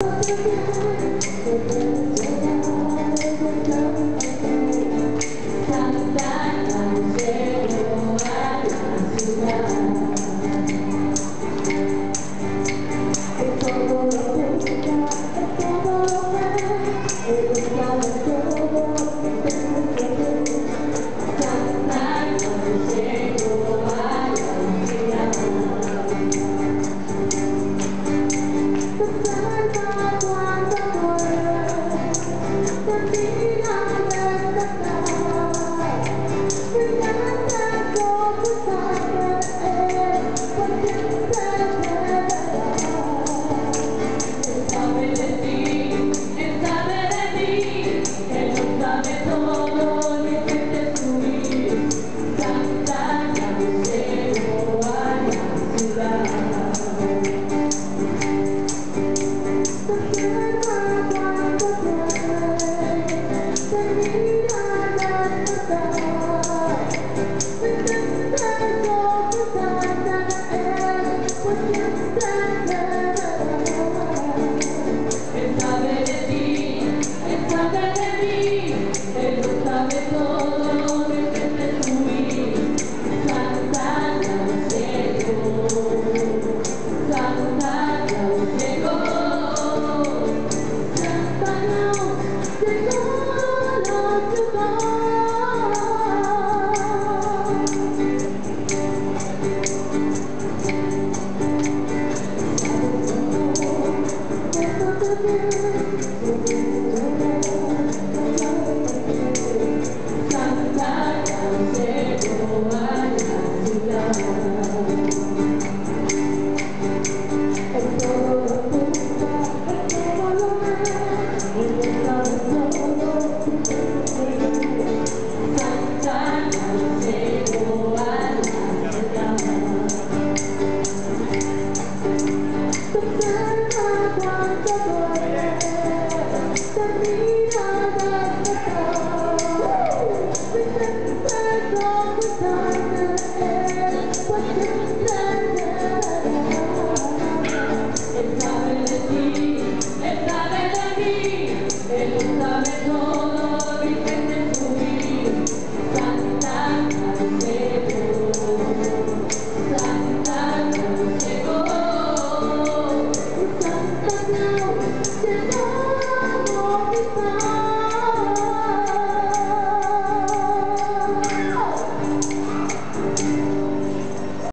Thank now.